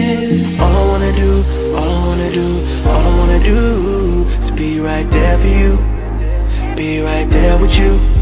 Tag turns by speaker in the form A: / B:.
A: this. All I wanna do, all I wanna do, all I wanna do is be right there for you. Be right there with you.